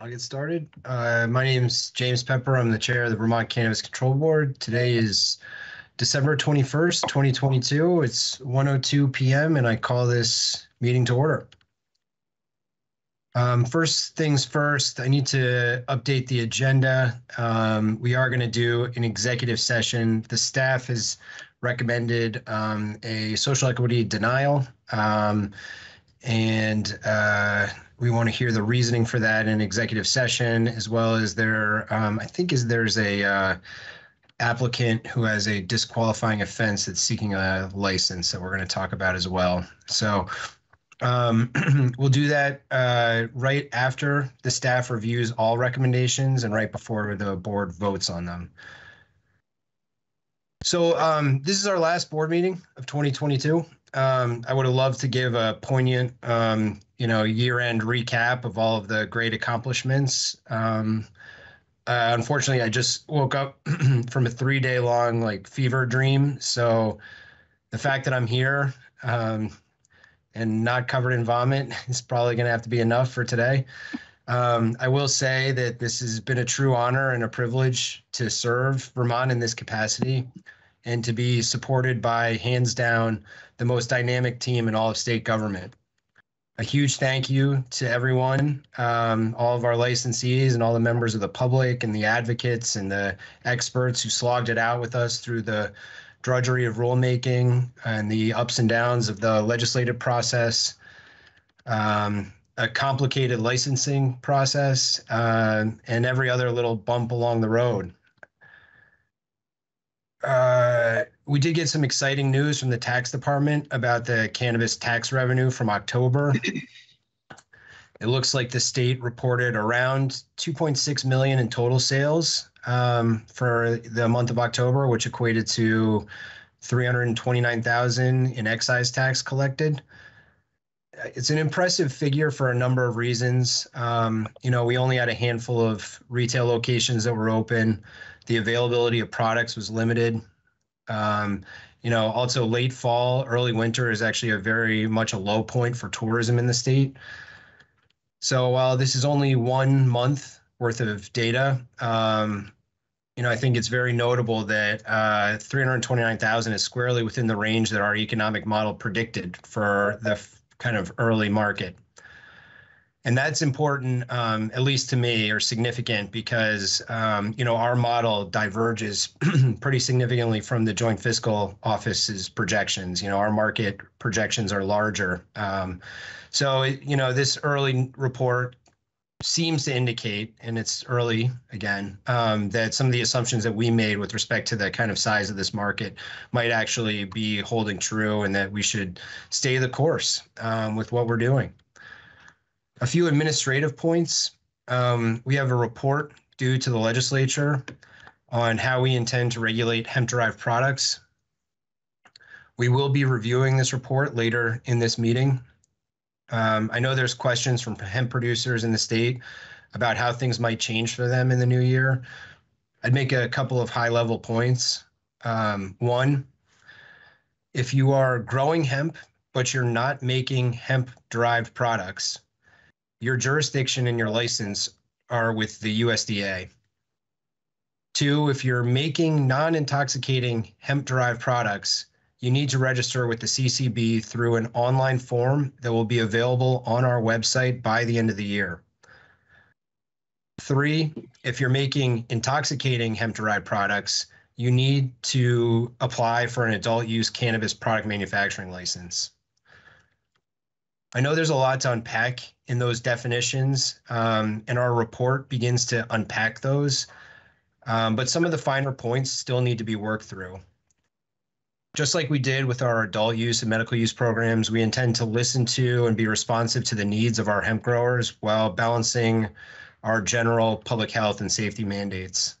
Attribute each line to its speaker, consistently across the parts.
Speaker 1: I'll get started. Uh, my name is James Pepper. I'm the chair of the Vermont Cannabis Control Board. Today is December 21st, 2022. It's 1:02 p.m. and I call this meeting to order. Um, first things first, I need to update the agenda. Um, we are going to do an executive session. The staff has recommended um, a social equity denial. Um, and uh, we want to hear the reasoning for that in executive session, as well as there, um, I think is there's a uh, applicant who has a disqualifying offense that's seeking a license that we're going to talk about as well. So um, we'll do that uh, right after the staff reviews all recommendations and right before the board votes on them. So um, this is our last board meeting of 2022. Um, I would have loved to give a poignant, um, you know, year-end recap of all of the great accomplishments. Um, uh, unfortunately, I just woke up from a three-day long like fever dream. So the fact that I'm here um, and not covered in vomit is probably going to have to be enough for today. Um, I will say that this has been a true honor and a privilege to serve Vermont in this capacity and to be supported by hands down the most dynamic team in all of state government. A huge thank you to everyone, um, all of our licensees and all the members of the public and the advocates and the experts who slogged it out with us through the drudgery of rulemaking and the ups and downs of the legislative process. Um, a complicated licensing process, uh, and every other little bump along the road. Uh, we did get some exciting news from the tax department about the cannabis tax revenue from October. it looks like the state reported around 2.6 million in total sales um, for the month of October, which equated to 329,000 in excise tax collected it's an impressive figure for a number of reasons. Um, you know, we only had a handful of retail locations that were open. The availability of products was limited. Um, you know, also late fall, early winter is actually a very much a low point for tourism in the state. So while this is only one month worth of data, um, you know, I think it's very notable that uh, 329,000 is squarely within the range that our economic model predicted for the kind of early market. And that's important, um, at least to me, or significant because um, you know our model diverges pretty significantly from the Joint Fiscal Office's projections. You know, our market projections are larger. Um, so you know, this early report seems to indicate, and it's early again, um, that some of the assumptions that we made with respect to the kind of size of this market might actually be holding true, and that we should stay the course um, with what we're doing. A few administrative points. Um, we have a report due to the legislature on how we intend to regulate hemp derived products. We will be reviewing this report later in this meeting. Um, I know there's questions from hemp producers in the state about how things might change for them in the new year. I'd make a couple of high level points. Um, one, if you are growing hemp, but you're not making hemp derived products, your jurisdiction and your license are with the USDA. Two, if you're making non intoxicating hemp derived products, you need to register with the CCB through an online form that will be available on our website by the end of the year. Three, if you're making intoxicating hemp derived products, you need to apply for an adult use cannabis product manufacturing license. I know there's a lot to unpack in those definitions, um, and our report begins to unpack those. Um, but some of the finer points still need to be worked through. Just like we did with our adult use and medical use programs, we intend to listen to and be responsive to the needs of our hemp growers while balancing our general public health and safety mandates.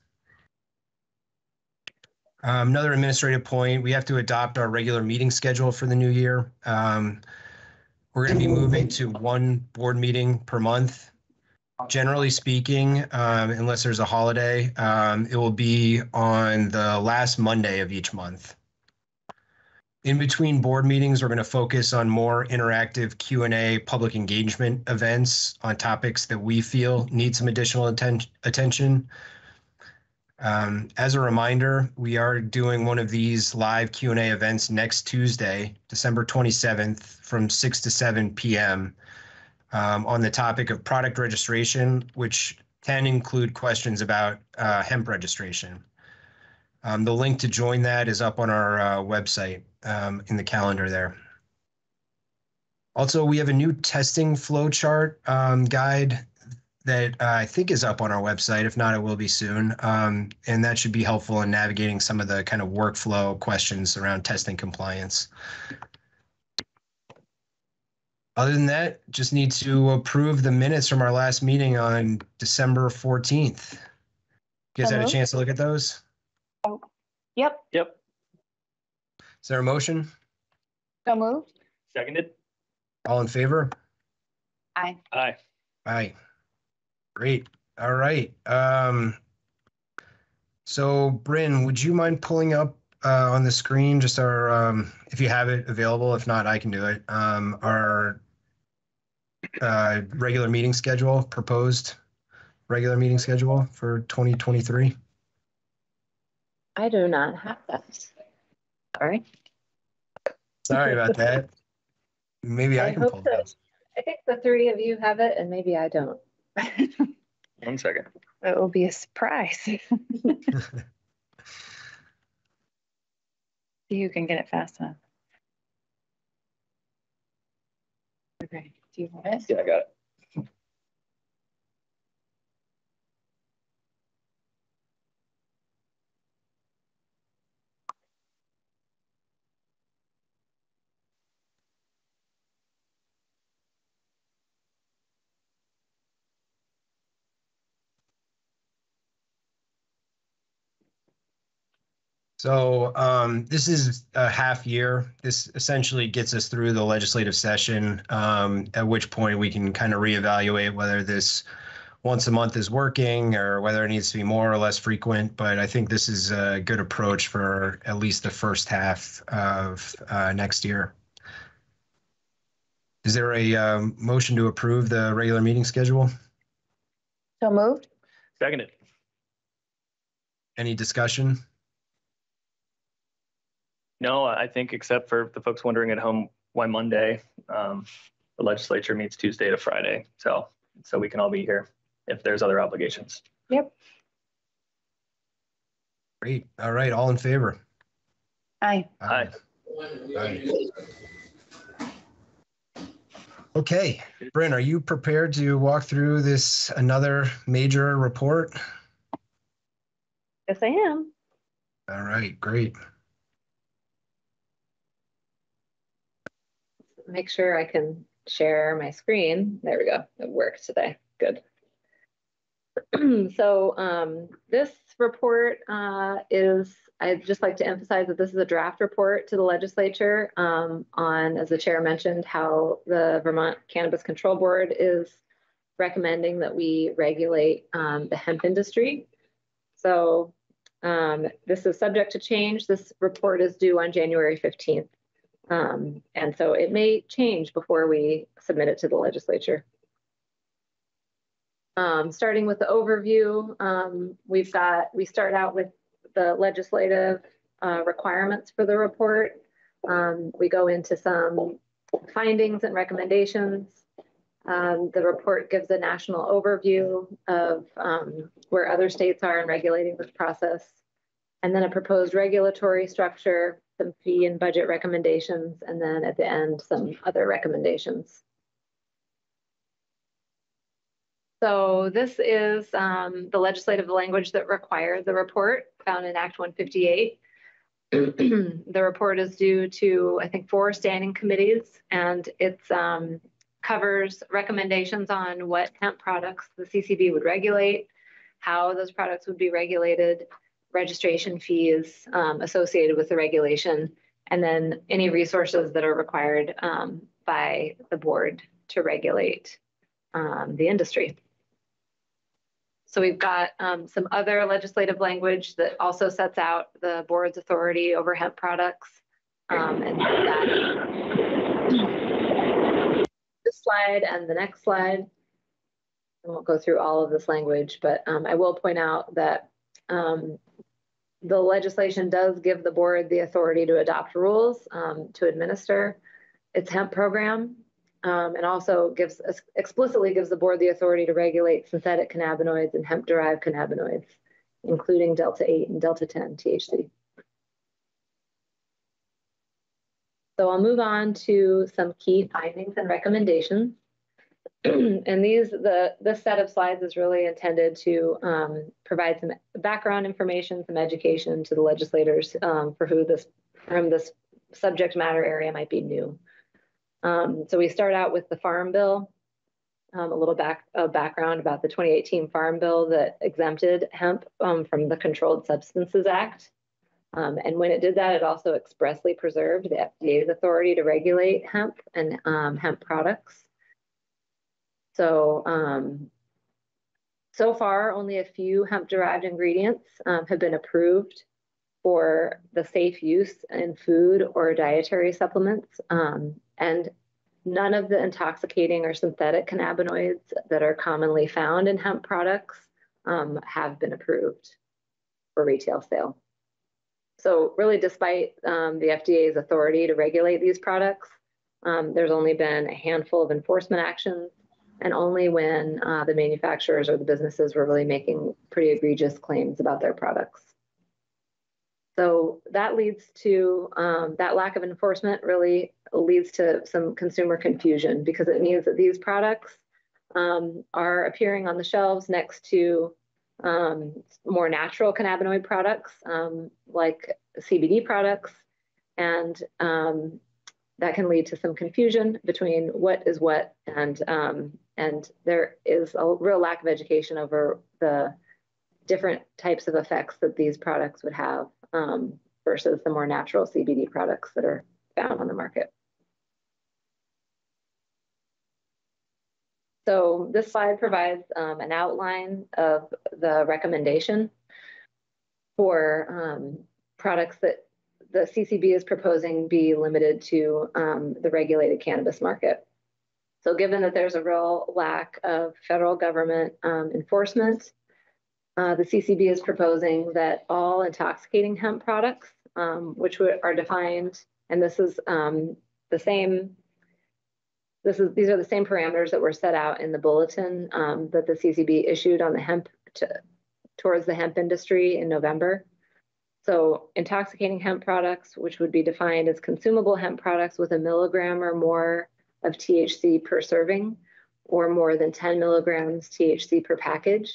Speaker 1: Um, another administrative point, we have to adopt our regular meeting schedule for the new year. Um, we're going to be moving to one board meeting per month. Generally speaking, um, unless there's a holiday, um, it will be on the last Monday of each month. in between board meetings, we're going to focus on more interactive Q and A, public engagement events on topics that we feel need some additional atten- attention. Um, as a reminder, we are doing one of these live Q and A events next Tuesday, December 27th, from 6 to 7 p.m. Um, on the topic of product registration, which can include questions about uh, hemp registration. Um, the link to join that is up on our uh, website um, in the calendar there. Also, we have a new testing flow chart um, guide that uh, I think is up on our website. If not, it will be soon. Um, and that should be helpful in navigating some of the kind of workflow questions around testing compliance. Other than that, just need to approve the minutes from our last meeting on December 14th. You guys had a chance to look at those?
Speaker 2: Yep,
Speaker 3: Yep,
Speaker 1: Is there a motion?
Speaker 2: so moved.
Speaker 3: seconded.
Speaker 1: All in favor?
Speaker 2: Aye.
Speaker 3: Aye.
Speaker 1: Aye. Great. All right. Um, so Bryn, would you mind pulling up uh, on the screen just our, um, if you have it available, if not, I can do it. Um, our uh, regular meeting schedule, proposed regular meeting schedule for 2023.
Speaker 2: I do not have that. Sorry.
Speaker 1: Sorry about that. Maybe I
Speaker 2: I
Speaker 1: can pull it
Speaker 2: that- I think the three of you have it and maybe I don't.
Speaker 3: One second.
Speaker 2: It will be a surprise. See who can get it fast enough. Okay, do you want it?
Speaker 3: Yeah, I got it.
Speaker 1: So um, this is a half year. This essentially gets us through the legislative session, um, at which point we can kind of reevaluate whether this once a month is working or whether it needs to be more or less frequent. But I think this is a good approach for at least the first half of uh, next year. Is there a um, motion to approve the regular meeting schedule?
Speaker 2: So moved?
Speaker 3: Seconded.
Speaker 1: Any discussion?
Speaker 3: No, I think except for the folks wondering at home why Monday, um, the legislature meets Tuesday to Friday. So, so we can all be here if there's other obligations.
Speaker 2: Yep.
Speaker 1: Great. All right. All in favor?
Speaker 2: Aye.
Speaker 3: Aye.
Speaker 1: Aye. Okay, Bryn, are you prepared to walk through this another major report?
Speaker 2: Yes, I am.
Speaker 1: All right, great.
Speaker 2: Make sure I can share my screen. There we go. It worked today. Good. so um, this report uh, is, I'd just like to emphasize that this is a draft report to the legislature um, on, as the chair mentioned, how the Vermont Cannabis Control Board is recommending that we regulate um, the hemp industry. So um, this is subject to change. This report is due on January 15th. Um, and so it may change before we submit it to the legislature. Um, starting with the overview, um, we've got, we start out with the legislative uh, requirements for the report. Um, we go into some findings and recommendations. Um, the report gives a national overview of um, where other states are in regulating this process, and then a proposed regulatory structure, some fee and budget recommendations, and then at the end, some other recommendations. So this is um, the legislative language that requires the report found in Act 158. the report is due to, I think, four standing committees, and it's um, covers recommendations on what hemp products the CCB would regulate, how those products would be regulated, registration fees um, associated with the regulation, and then any resources that are required um, by the board to regulate um, the industry. So we've got um, some other legislative language that also sets out the board's authority over hemp products. Um, and that this slide and the next slide. I won't go through all of this language, but um, I will point out that um, the legislation does give the board the authority to adopt rules um, to administer its hemp program um, and also gives explicitly gives the board the authority to regulate synthetic cannabinoids and hemp derived cannabinoids, including delta 8 and delta 10 THC. So I'll move on to some key findings and recommendations. and these, the this set of slides is really intended to um, provide some background information, some education to the legislators um, for who this, from this subject matter area might be new. Um, so we start out with the Farm Bill, um, a little back uh, background about the 2018 Farm Bill that exempted hemp um, from the Controlled Substances Act. Um, and when it did that, it also expressly preserved the FDA's authority to regulate hemp and um, hemp products. So, um, so far, only a few hemp-derived ingredients um, have been approved for the safe use in food or dietary supplements. Um, and none of the intoxicating or synthetic cannabinoids that are commonly found in hemp products um, have been approved for retail sale. So really, despite um, the FDA's authority to regulate these products, um, there's only been a handful of enforcement actions and only when uh, the manufacturers or the businesses were really making pretty egregious claims about their products. So that leads to um, that lack of enforcement really leads to some consumer confusion because it means that these products um, are appearing on the shelves next to um, more natural cannabinoid products um, like CBD products. And um, that can lead to some confusion between what is what and um, and there is a real lack of education over the different types of effects that these products would have um, versus the more natural CBD products that are found on the market. So this slide provides um, an outline of the recommendation for um, products that the CCB is proposing be limited to um, the regulated cannabis market. So given that there's a real lack of federal government um, enforcement, uh, the CCB is proposing that all intoxicating hemp products, um, which are defined, and this is um, the same, this is these are the same parameters that were set out in the bulletin um, that the CCB issued on the hemp to, towards the hemp industry in November. So intoxicating hemp products, which would be defined as consumable hemp products with a milligram or more of THC per serving or more than 10 milligrams THC per package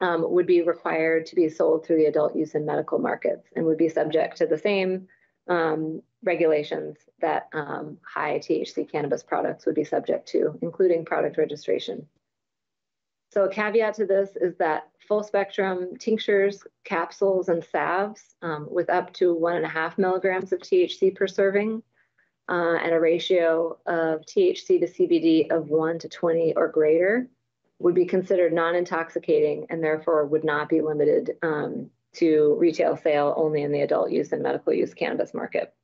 Speaker 2: um, would be required to be sold through the adult use and medical markets and would be subject to the same um, regulations that um, high THC cannabis products would be subject to, including product registration. So a caveat to this is that full spectrum tinctures, capsules, and salves um, with up to one and a half milligrams of THC per serving uh, and a ratio of THC to CBD of 1 to 20 or greater would be considered non-intoxicating and therefore would not be limited um, to retail sale only in the adult use and medical use cannabis market.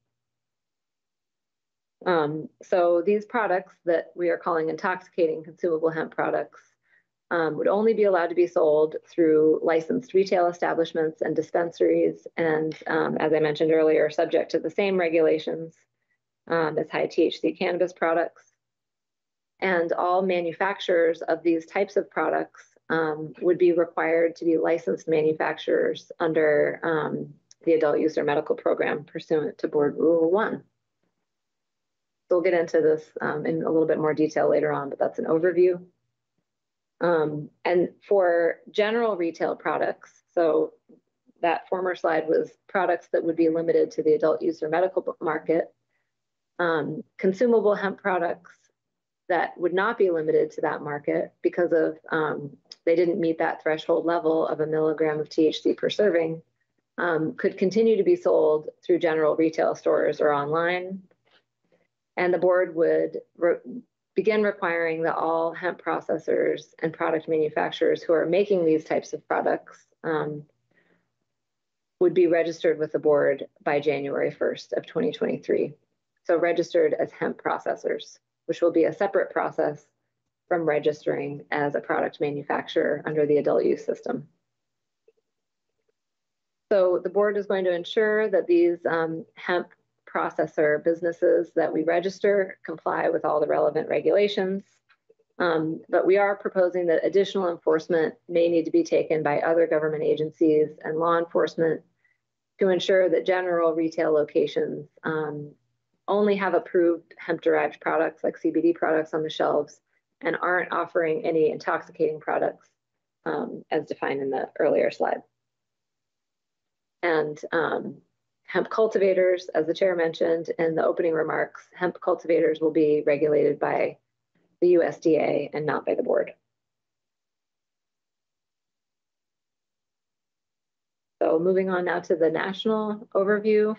Speaker 2: Um, so these products that we are calling intoxicating consumable hemp products um, would only be allowed to be sold through licensed retail establishments and dispensaries and um, as I mentioned earlier, subject to the same regulations um, as high THC cannabis products. And all manufacturers of these types of products um, would be required to be licensed manufacturers under um, the adult use or medical program pursuant to Board Rule 1. So we'll get into this um, in a little bit more detail later on, but that's an overview. Um, and for general retail products, so that former slide was products that would be limited to the adult use or medical market um, consumable hemp products that would not be limited to that market because of um, they didn't meet that threshold level of a milligram of THC per serving um, could continue to be sold through general retail stores or online. And the board would re begin requiring that all hemp processors and product manufacturers who are making these types of products um, would be registered with the board by January 1st of 2023. So registered as hemp processors, which will be a separate process from registering as a product manufacturer under the adult use system. So the board is going to ensure that these um, hemp processor businesses that we register comply with all the relevant regulations. Um, but we are proposing that additional enforcement may need to be taken by other government agencies and law enforcement to ensure that general retail locations um, only have approved hemp derived products like CBD products on the shelves and aren't offering any intoxicating products um, as defined in the earlier slide. And um, hemp cultivators, as the chair mentioned in the opening remarks, hemp cultivators will be regulated by the USDA and not by the board. So moving on now to the national overview.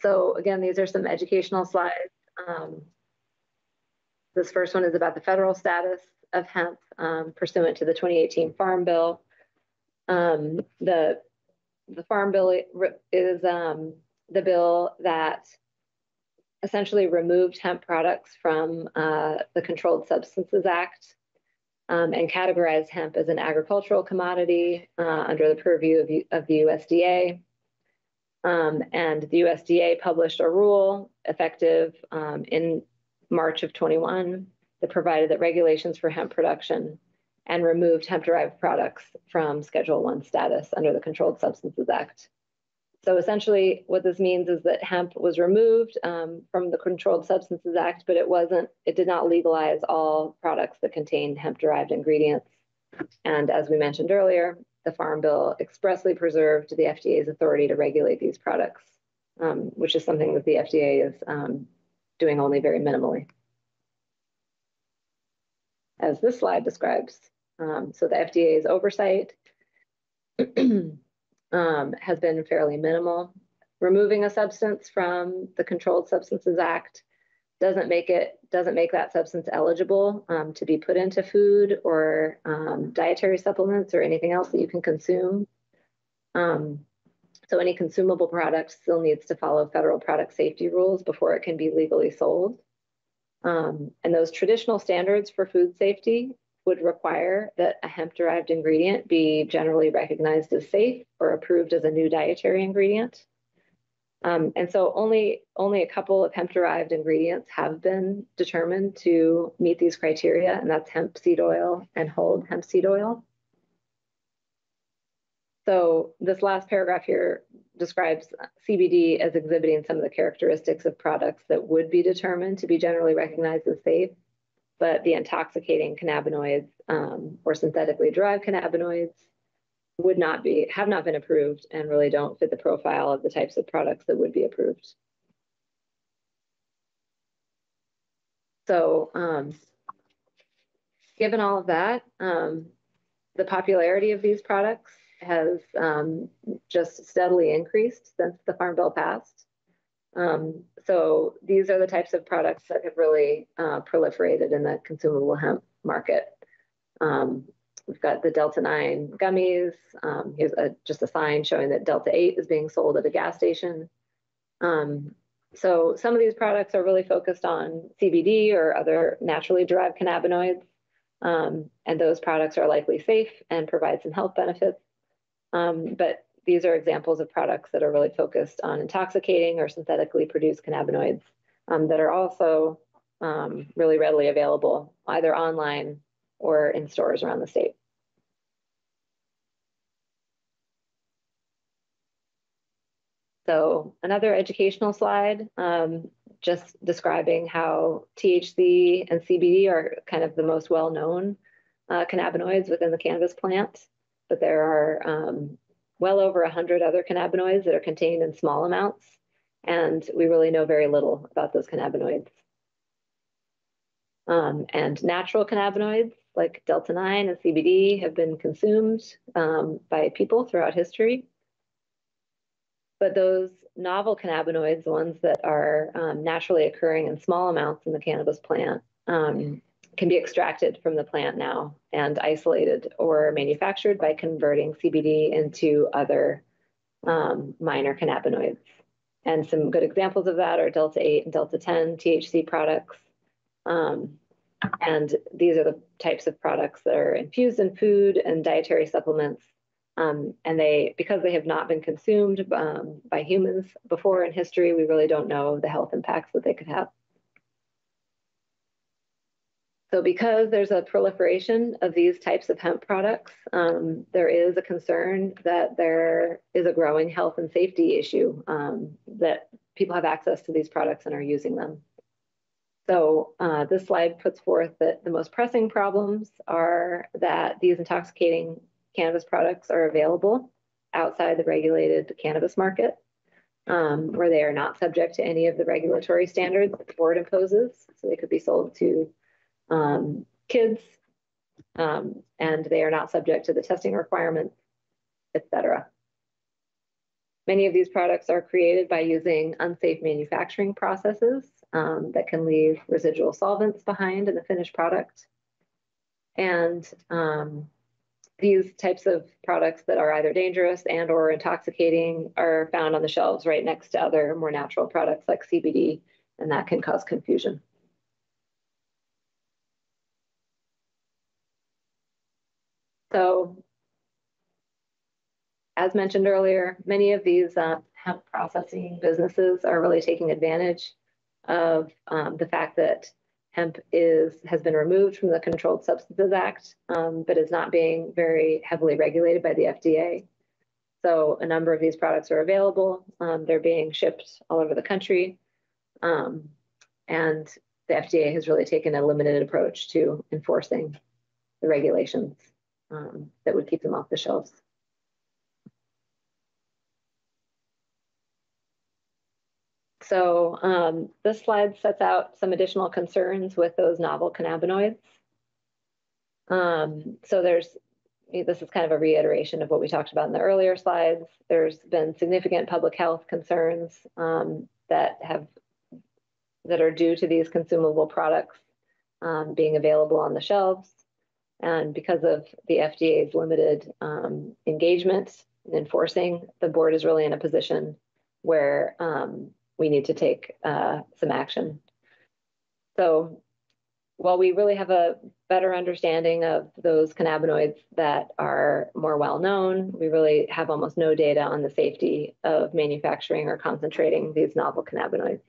Speaker 2: So again, these are some educational slides. Um, this first one is about the federal status of hemp um, pursuant to the 2018 Farm Bill. Um, the, the Farm Bill is um, the bill that essentially removed hemp products from uh, the Controlled Substances Act um, and categorized hemp as an agricultural commodity uh, under the purview of, of the USDA. Um, and the USDA published a rule effective um, in March of 21 that provided that regulations for hemp production and removed hemp derived products from Schedule 1 status under the Controlled Substances Act. So essentially, what this means is that hemp was removed um, from the Controlled Substances Act, but it wasn't, it did not legalize all products that contained hemp derived ingredients. And as we mentioned earlier, the Farm Bill expressly preserved the FDA's authority to regulate these products, um, which is something that the FDA is um, doing only very minimally. As this slide describes, um, so the FDA's oversight um, has been fairly minimal. Removing a substance from the Controlled Substances Act doesn't make it doesn't make that substance eligible um, to be put into food or um, dietary supplements or anything else that you can consume. Um, so any consumable product still needs to follow federal product safety rules before it can be legally sold. Um, and those traditional standards for food safety would require that a hemp derived ingredient be generally recognized as safe or approved as a new dietary ingredient. Um, and so only, only a couple of hemp derived ingredients have been determined to meet these criteria, and that's hemp seed oil and hulled hemp seed oil. So this last paragraph here describes CBD as exhibiting some of the characteristics of products that would be determined to be generally recognized as safe, but the intoxicating cannabinoids um, or synthetically derived cannabinoids would not be, have not been approved and really don't fit the profile of the types of products that would be approved. So um, given all of that, um, the popularity of these products has um, just steadily increased since the Farm Bill passed. Um, so these are the types of products that have really uh, proliferated in the consumable hemp market. Um, We've got the Delta 9 gummies. Um, here's a, just a sign showing that Delta 8 is being sold at a gas station. Um, so some of these products are really focused on CBD or other naturally derived cannabinoids. Um, and those products are likely safe and provide some health benefits. Um, but these are examples of products that are really focused on intoxicating or synthetically produced cannabinoids um, that are also um, really readily available either online or in stores around the state. So another educational slide, um, just describing how THC and CBD are kind of the most well-known uh, cannabinoids within the cannabis plant, but there are um, well over 100 other cannabinoids that are contained in small amounts, and we really know very little about those cannabinoids. Um, and natural cannabinoids like Delta 9 and CBD have been consumed um, by people throughout history. But those novel cannabinoids, the ones that are um, naturally occurring in small amounts in the cannabis plant, um, can be extracted from the plant now and isolated or manufactured by converting CBD into other um, minor cannabinoids. And some good examples of that are Delta 8 and Delta 10 THC products. Um, and these are the types of products that are infused in food and dietary supplements. Um, and they, because they have not been consumed um, by humans before in history, we really don't know the health impacts that they could have. So because there's a proliferation of these types of hemp products, um, there is a concern that there is a growing health and safety issue um, that people have access to these products and are using them. So uh, this slide puts forth that the most pressing problems are that these intoxicating cannabis products are available outside the regulated cannabis market, um, where they are not subject to any of the regulatory standards that the board imposes. So they could be sold to um, kids, um, and they are not subject to the testing requirements, etc. Many of these products are created by using unsafe manufacturing processes um, that can leave residual solvents behind in the finished product. And um, these types of products that are either dangerous and or intoxicating are found on the shelves right next to other more natural products like CBD, and that can cause confusion. So as mentioned earlier, many of these uh, hemp processing businesses are really taking advantage of um, the fact that hemp is has been removed from the Controlled Substances Act, um, but is not being very heavily regulated by the FDA. So a number of these products are available. Um, they're being shipped all over the country. Um, and the FDA has really taken a limited approach to enforcing the regulations um, that would keep them off the shelves. So um, this slide sets out some additional concerns with those novel cannabinoids. Um, so there's, this is kind of a reiteration of what we talked about in the earlier slides. There's been significant public health concerns um, that have, that are due to these consumable products um, being available on the shelves. And because of the FDA's limited um, engagement in enforcing, the board is really in a position where um, we need to take uh, some action. So while we really have a better understanding of those cannabinoids that are more well known, we really have almost no data on the safety of manufacturing or concentrating these novel cannabinoids.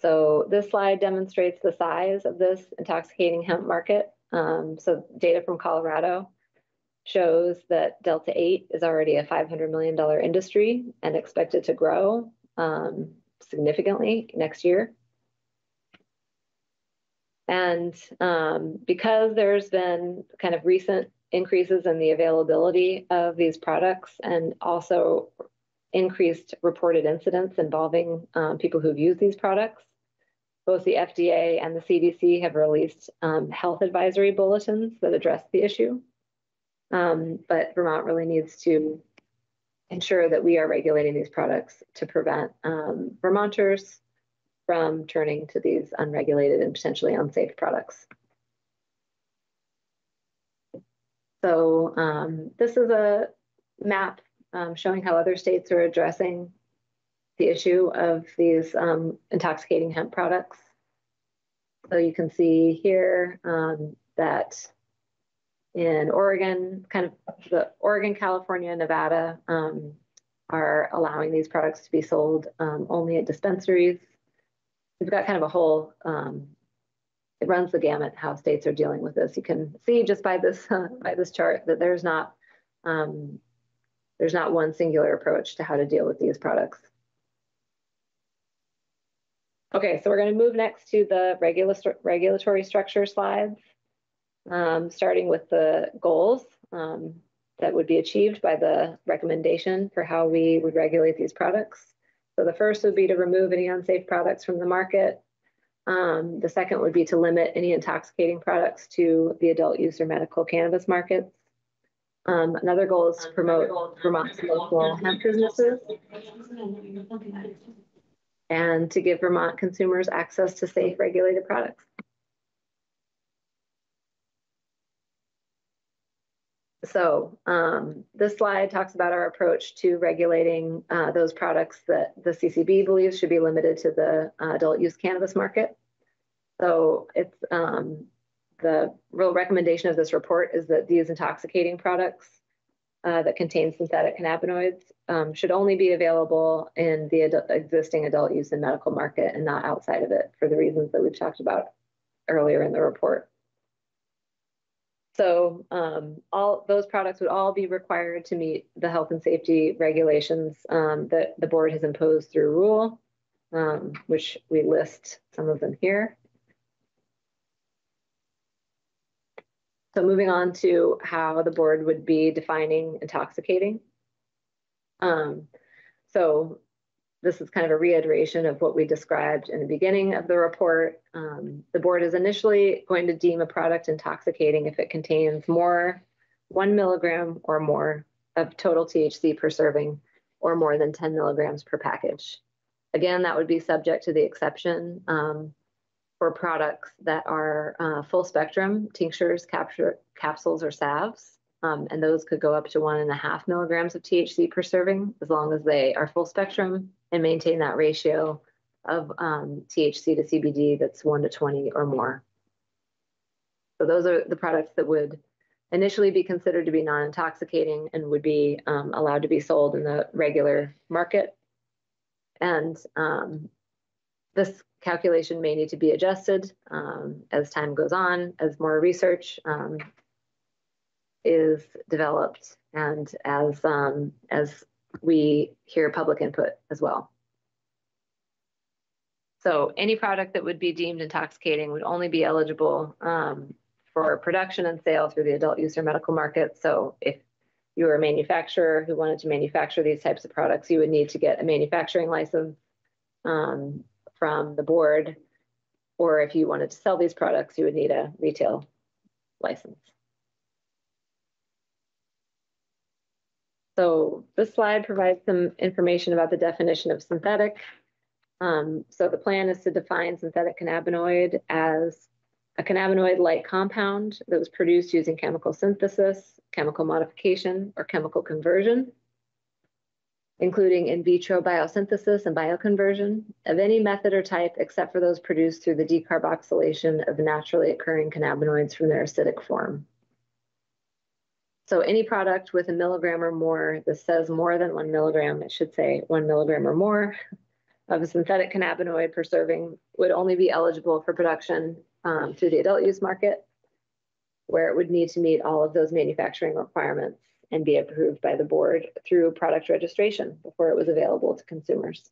Speaker 2: So this slide demonstrates the size of this intoxicating hemp market. Um, so data from Colorado shows that Delta 8 is already a $500 million industry and expected to grow um, significantly next year. And um, because there's been kind of recent increases in the availability of these products and also increased reported incidents involving um, people who've used these products, both the FDA and the CDC have released um, health advisory bulletins that address the issue. Um, but Vermont really needs to ensure that we are regulating these products to prevent um, Vermonters from turning to these unregulated and potentially unsafe products. So um, this is a map um, showing how other states are addressing the issue of these um, intoxicating hemp products. So you can see here um, that in Oregon, kind of the Oregon, California, Nevada um, are allowing these products to be sold um, only at dispensaries. We've got kind of a whole, um, it runs the gamut how states are dealing with this. You can see just by this uh, by this chart that there's not um, there's not one singular approach to how to deal with these products. Okay, so we're going to move next to the regula regulatory structure slides, um, starting with the goals um, that would be achieved by the recommendation for how we would regulate these products. So the first would be to remove any unsafe products from the market. Um, the second would be to limit any intoxicating products to the adult use or medical cannabis markets. Um, another goal is to promote Vermont's local hemp businesses and to give Vermont consumers access to safe, regulated products. So um, this slide talks about our approach to regulating uh, those products that the CCB believes should be limited to the uh, adult use cannabis market. So it's um, the real recommendation of this report is that these intoxicating products uh, that contain synthetic cannabinoids um, should only be available in the ad existing adult use and medical market and not outside of it for the reasons that we've talked about earlier in the report. So um, all those products would all be required to meet the health and safety regulations um, that the board has imposed through rule, um, which we list some of them here. So moving on to how the board would be defining intoxicating. Um, so this is kind of a reiteration of what we described in the beginning of the report. Um, the board is initially going to deem a product intoxicating if it contains more one milligram or more of total THC per serving or more than 10 milligrams per package. Again, that would be subject to the exception um, for products that are uh, full spectrum tinctures, capture, capsules, or salves. Um, and those could go up to one and a half milligrams of THC per serving as long as they are full spectrum and maintain that ratio of um, THC to CBD that's 1 to 20 or more. So those are the products that would initially be considered to be non-intoxicating and would be um, allowed to be sold in the regular market. And um, this calculation may need to be adjusted um, as time goes on, as more research um, is developed and as, um, as we hear public input as well. So any product that would be deemed intoxicating would only be eligible um, for production and sale through the adult use or medical market. So if you were a manufacturer who wanted to manufacture these types of products, you would need to get a manufacturing license um, from the board. Or if you wanted to sell these products, you would need a retail license. So this slide provides some information about the definition of synthetic. Um, so the plan is to define synthetic cannabinoid as a cannabinoid-like compound that was produced using chemical synthesis, chemical modification, or chemical conversion, including in vitro biosynthesis and bioconversion of any method or type except for those produced through the decarboxylation of naturally occurring cannabinoids from their acidic form. So any product with a milligram or more, this says more than one milligram, it should say one milligram or more of a synthetic cannabinoid per serving would only be eligible for production um, through the adult use market, where it would need to meet all of those manufacturing requirements and be approved by the board through product registration before it was available to consumers.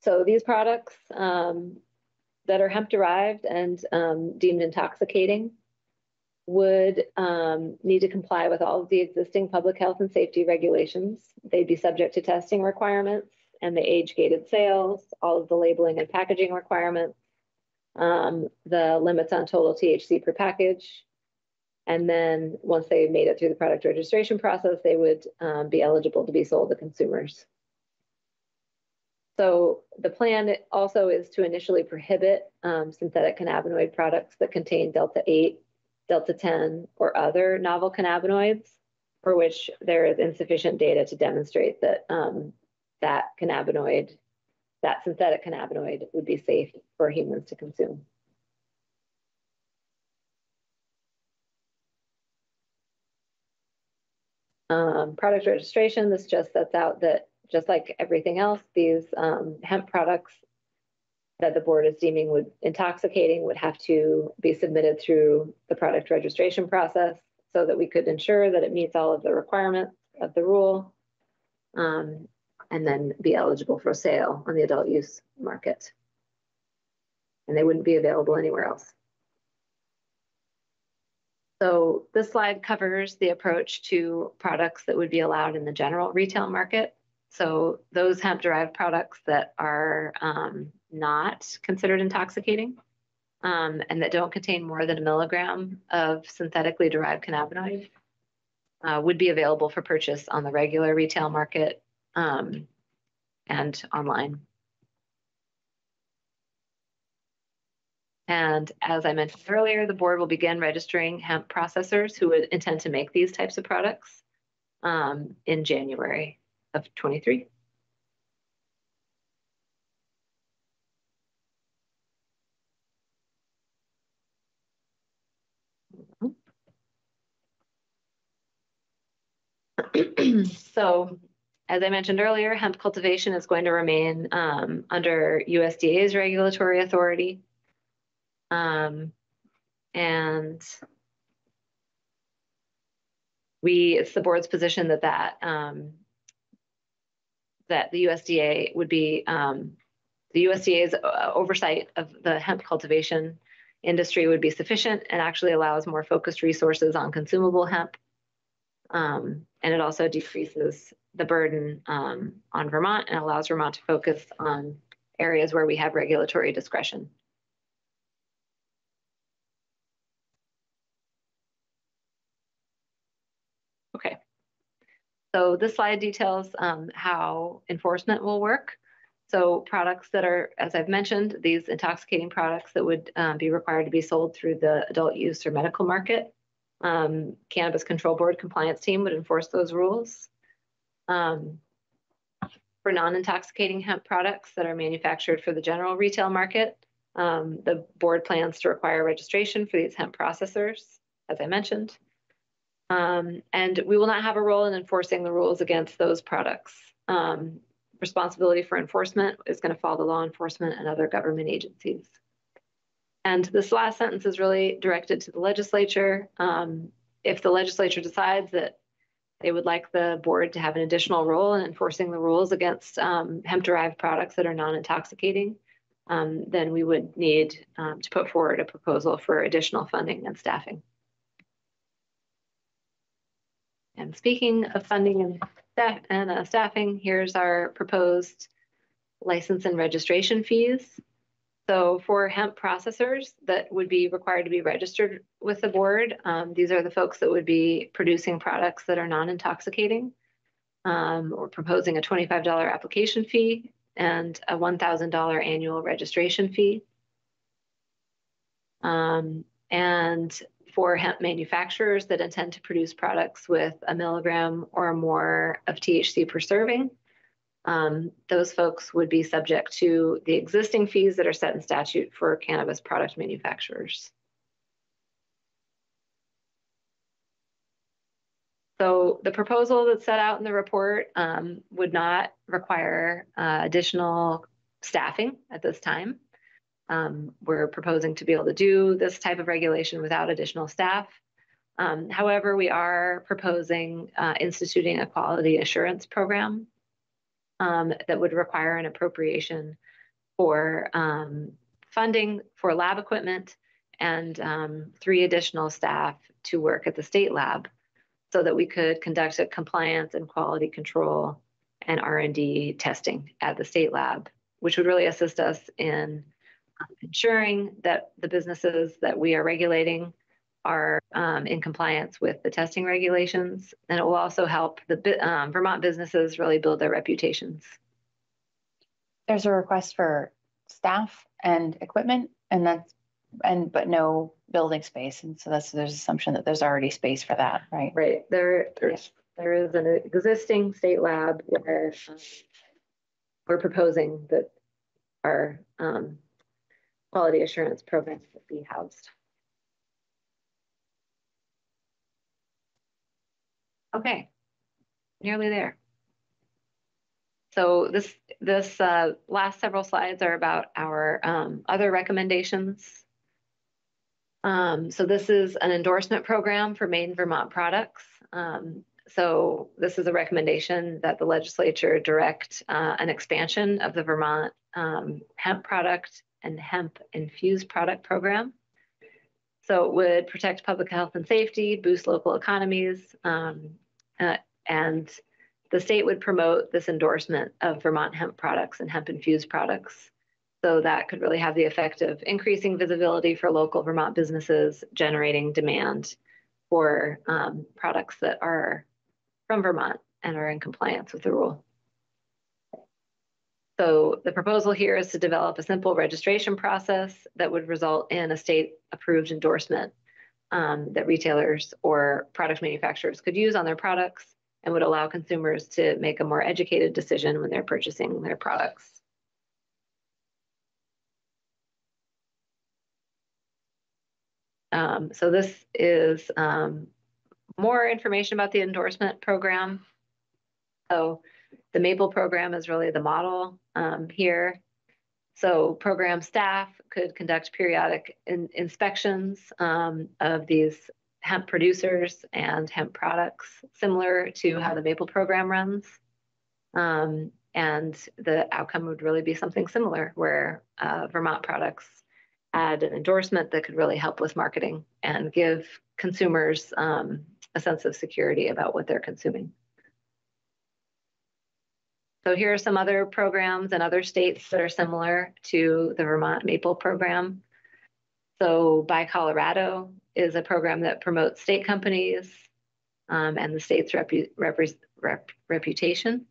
Speaker 2: So these products um, that are hemp derived and um, deemed intoxicating would um, need to comply with all of the existing public health and safety regulations. They'd be subject to testing requirements and the age gated sales, all of the labeling and packaging requirements, um, the limits on total THC per package. And then once they made it through the product registration process, they would um, be eligible to be sold to consumers. So the plan also is to initially prohibit um, synthetic cannabinoid products that contain Delta 8, Delta 10, or other novel cannabinoids for which there is insufficient data to demonstrate that um, that cannabinoid, that synthetic cannabinoid would be safe for humans to consume. Um, product registration, this just sets out that just like everything else, these um, hemp products that the board is deeming would intoxicating would have to be submitted through the product registration process so that we could ensure that it meets all of the requirements of the rule um, and then be eligible for sale on the adult use market. And they wouldn't be available anywhere else. So this slide covers the approach to products that would be allowed in the general retail market. So those hemp derived products that are um, not considered intoxicating um, and that don't contain more than a milligram of synthetically derived cannabinoid uh, would be available for purchase on the regular retail market um, and online. And as I mentioned earlier, the board will begin registering hemp processors who would intend to make these types of products um, in January of 23. so as I mentioned earlier, hemp cultivation is going to remain um, under USDA's regulatory authority. Um, and we, it's the board's position that that, um, that the USDA would be, um, the USDA's uh, oversight of the hemp cultivation industry would be sufficient and actually allows more focused resources on consumable hemp. Um, and it also decreases the burden um, on Vermont and allows Vermont to focus on areas where we have regulatory discretion. Okay, so this slide details um, how enforcement will work. So products that are, as I've mentioned, these intoxicating products that would um, be required to be sold through the adult use or medical market um, Cannabis Control Board compliance team would enforce those rules. Um, for non-intoxicating hemp products that are manufactured for the general retail market, um, the board plans to require registration for these hemp processors, as I mentioned. Um, and we will not have a role in enforcing the rules against those products. Um, responsibility for enforcement is going to fall to law enforcement and other government agencies. And this last sentence is really directed to the legislature. Um, if the legislature decides that they would like the board to have an additional role in enforcing the rules against um, hemp-derived products that are non-intoxicating, um, then we would need um, to put forward a proposal for additional funding and staffing. And speaking of funding and, staff and uh, staffing, here's our proposed license and registration fees. So for hemp processors that would be required to be registered with the board, um, these are the folks that would be producing products that are non-intoxicating. Um, we're proposing a $25 application fee and a $1,000 annual registration fee. Um, and for hemp manufacturers that intend to produce products with a milligram or more of THC per serving, um, those folks would be subject to the existing fees that are set in statute for cannabis product manufacturers. So the proposal that's set out in the report um, would not require uh, additional staffing at this time. Um, we're proposing to be able to do this type of regulation without additional staff. Um, however, we are proposing uh, instituting a quality assurance program um, that would require an appropriation for um, funding for lab equipment and um, three additional staff to work at the state lab so that we could conduct a compliance and quality control and R&D testing at the state lab, which would really assist us in ensuring that the businesses that we are regulating are um, in compliance with the testing regulations, and it will also help the um, Vermont businesses really build their reputations.
Speaker 4: There's a request for staff and equipment, and that's and but no building space, and so that's there's assumption that there's already space for that, right?
Speaker 2: Right. There, there's there is an existing state lab where um, we're proposing that our um, quality assurance programs would be housed. Okay, nearly there. So this this uh, last several slides are about our um, other recommendations. Um, so this is an endorsement program for Made in Vermont products. Um, so this is a recommendation that the legislature direct uh, an expansion of the Vermont um, hemp product and hemp infused product program. So it would protect public health and safety, boost local economies, um, uh, and the state would promote this endorsement of Vermont hemp products and hemp infused products. So that could really have the effect of increasing visibility for local Vermont businesses, generating demand for um, products that are from Vermont and are in compliance with the rule. So the proposal here is to develop a simple registration process that would result in a state-approved endorsement um, that retailers or product manufacturers could use on their products and would allow consumers to make a more educated decision when they're purchasing their products. Um, so this is um, more information about the endorsement program. So the MAPLE program is really the model um, here. So program staff could conduct periodic in inspections um, of these hemp producers and hemp products, similar to how the MAPLE program runs. Um, and the outcome would really be something similar, where uh, Vermont products add an endorsement that could really help with marketing and give consumers um, a sense of security about what they're consuming. So here are some other programs in other states that are similar to the Vermont Maple program. So Buy Colorado is a program that promotes state companies um, and the state's repu rep rep reputation.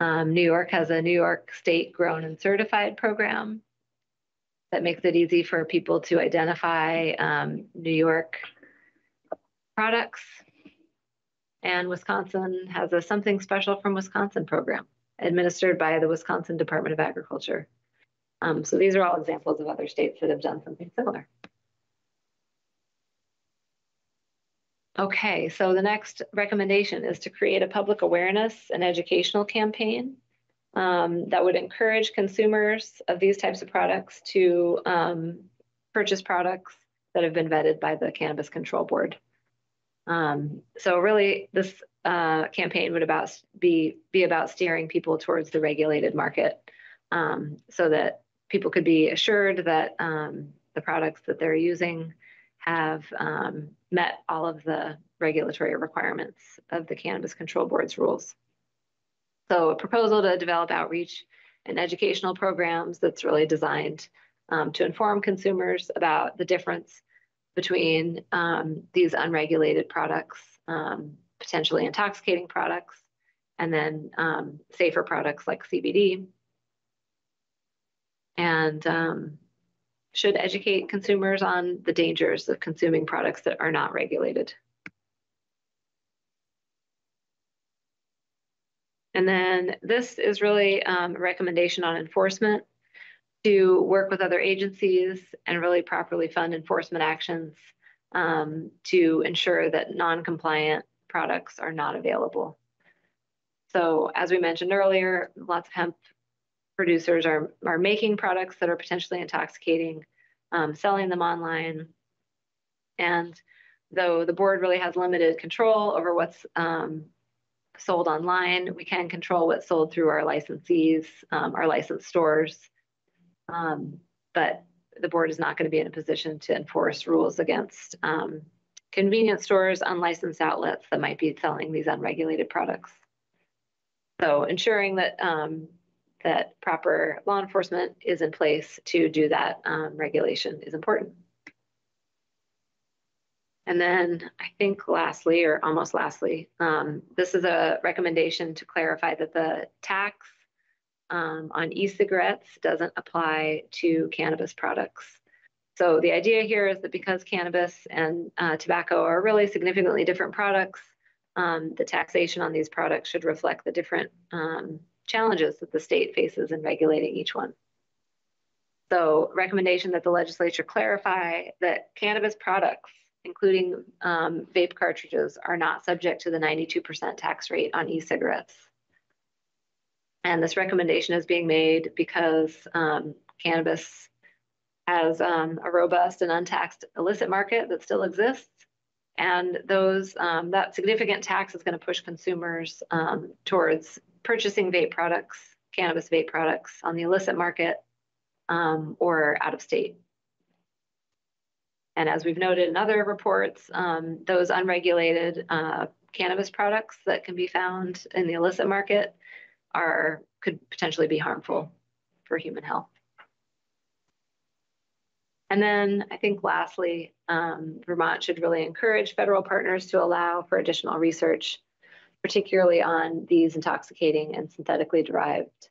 Speaker 2: Um, New York has a New York State Grown and Certified program that makes it easy for people to identify um, New York products and Wisconsin has a Something Special from Wisconsin program administered by the Wisconsin Department of Agriculture. Um, so these are all examples of other states that have done something similar. Okay, so the next recommendation is to create a public awareness and educational campaign um, that would encourage consumers of these types of products to um, purchase products that have been vetted by the Cannabis Control Board. Um, so really, this uh, campaign would about be be about steering people towards the regulated market, um, so that people could be assured that um, the products that they're using have um, met all of the regulatory requirements of the Cannabis Control Board's rules. So a proposal to develop outreach and educational programs that's really designed um, to inform consumers about the difference between um, these unregulated products, um, potentially intoxicating products, and then um, safer products like CBD. And um, should educate consumers on the dangers of consuming products that are not regulated. And then this is really um, a recommendation on enforcement to work with other agencies and really properly fund enforcement actions um, to ensure that non-compliant products are not available. So as we mentioned earlier, lots of hemp producers are, are making products that are potentially intoxicating, um, selling them online. And though the board really has limited control over what's um, sold online, we can control what's sold through our licensees, um, our licensed stores, um, but the board is not going to be in a position to enforce rules against um, convenience stores, unlicensed outlets that might be selling these unregulated products. So ensuring that um, that proper law enforcement is in place to do that um, regulation is important. And then I think lastly, or almost lastly, um, this is a recommendation to clarify that the tax um, on e-cigarettes doesn't apply to cannabis products. So the idea here is that because cannabis and uh, tobacco are really significantly different products, um, the taxation on these products should reflect the different um, challenges that the state faces in regulating each one. So recommendation that the legislature clarify that cannabis products, including um, vape cartridges, are not subject to the 92% tax rate on e-cigarettes. And this recommendation is being made because um, cannabis has um, a robust and untaxed illicit market that still exists. And those um, that significant tax is going to push consumers um, towards purchasing vape products, cannabis vape products on the illicit market um, or out of state. And as we've noted in other reports, um, those unregulated uh, cannabis products that can be found in the illicit market are could potentially be harmful for human health. And then I think lastly, um, Vermont should really encourage federal partners to allow for additional research, particularly on these intoxicating and synthetically derived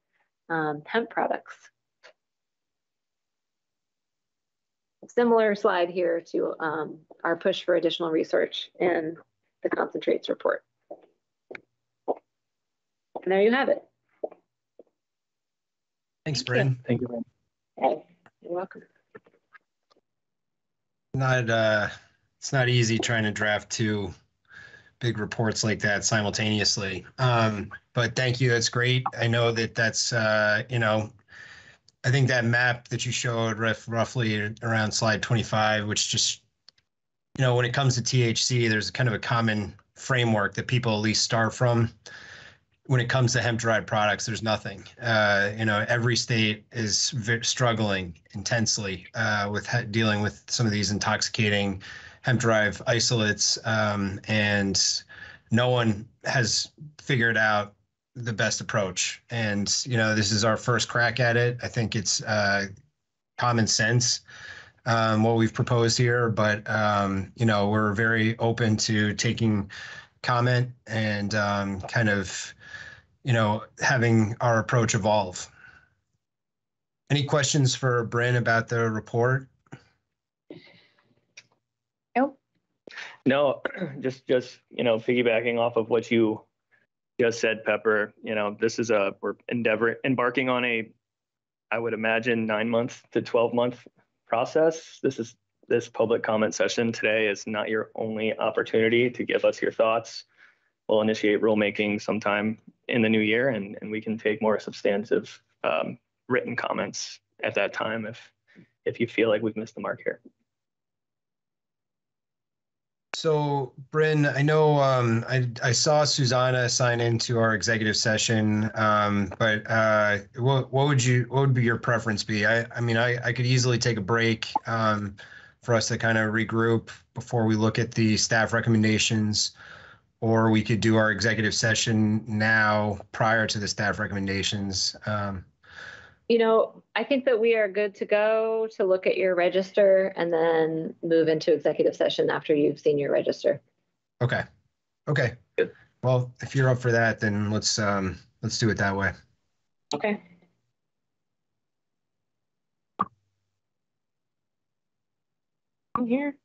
Speaker 2: um, hemp products. Similar slide here to um, our push for additional research in the concentrates report. And there you have it.
Speaker 1: Thanks,
Speaker 2: Thank you.
Speaker 1: Bryn.
Speaker 3: Thank you.
Speaker 2: You're welcome.
Speaker 1: Not, uh, it's not easy trying to draft two big reports like that simultaneously. Um, but thank you. That's great. I know that that's, uh, you know, I think that map that you showed ref- roughly around slide 25, which just, you know, when it comes to THC, there's kind of a common framework that people at least start from. When it comes to hemp derived products, there's nothing. Uh, you know, every state is v- struggling intensely uh, with ha- dealing with some of these intoxicating hemp derived isolates, um, and no one has figured out the best approach. And you know, this is our first crack at it. I think it's uh, common sense um, what we've proposed here, but um, you know, we're very open to taking comment and um, kind of, you know, having our approach evolve. Any questions for Bryn about the report?
Speaker 4: Nope.
Speaker 3: No, just, just, you know, piggybacking off of what you just said, Pepper, you know, this is a, we're endeavor, embarking on a, I would imagine nine month to 12 month process. This is, this public comment session today is not your only opportunity to give us your thoughts. We'll initiate rulemaking sometime in the new year and, and we can take more substantive um, written comments at that time if, if you feel like we've missed the mark here.
Speaker 1: So, Bryn, I know um, I, I saw Xusana sign into our executive session, um, but uh, what, what would you what would be your preference be? I, I mean, I, I could easily take a break um, for us to kind of regroup before we look at the staff recommendations, or we could do our executive session now prior to the staff recommendations. Um,
Speaker 2: You know, I think that we are good to go to look at your register and then move into executive session after you've seen your register.
Speaker 1: okay, okay.
Speaker 3: Good.
Speaker 1: Well, if you're up for that, then let's um, let's do it that way.
Speaker 2: Okay. I'm here.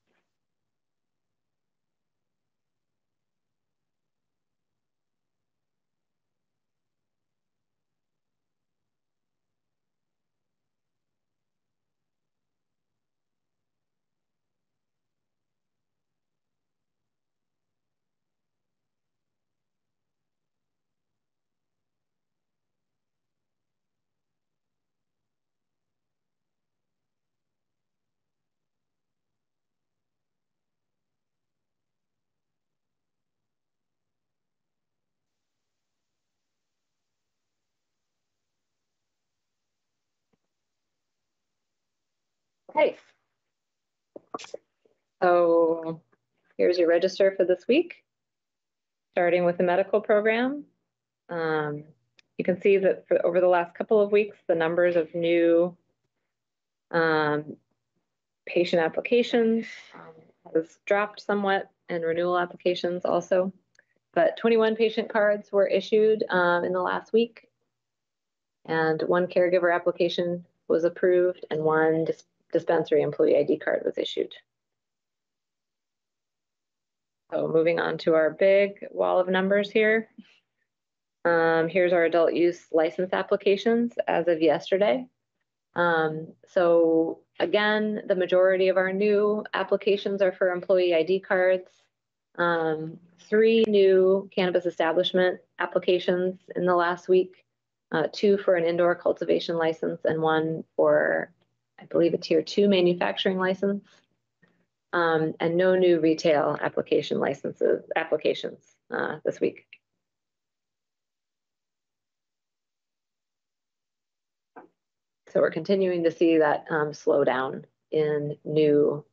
Speaker 2: Okay. So here's your register for this week. Starting with the medical program. Um, you can see that for over the last couple of weeks, the numbers of new um, patient applications um, has dropped somewhat and renewal applications also. But 21 patient cards were issued um, in the last week. And one caregiver application was approved and one dispensary employee ID card was issued. So moving on to our big wall of numbers here. Um, here's our adult use license applications as of yesterday. Um, so again, the majority of our new applications are for employee ID cards. Um, three new cannabis establishment applications in the last week, uh, two for an indoor cultivation license and one for, I believe, a tier two manufacturing license. Um, and no new retail application licenses applications uh, this week. So we're continuing to see that um, slowdown in new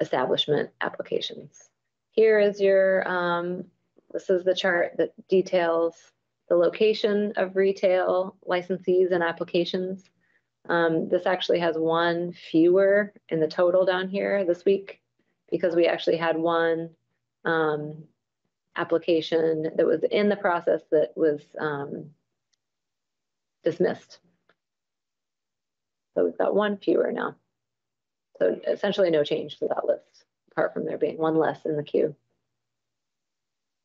Speaker 2: establishment applications. Here is your, um, this is the chart that details the location of retail licensees and applications. Um, this actually has one fewer in the total down here this week because we actually had one um, application that was in the process that was um, dismissed. So we've got one fewer now. So essentially no change to that list, apart from there being one less in the queue.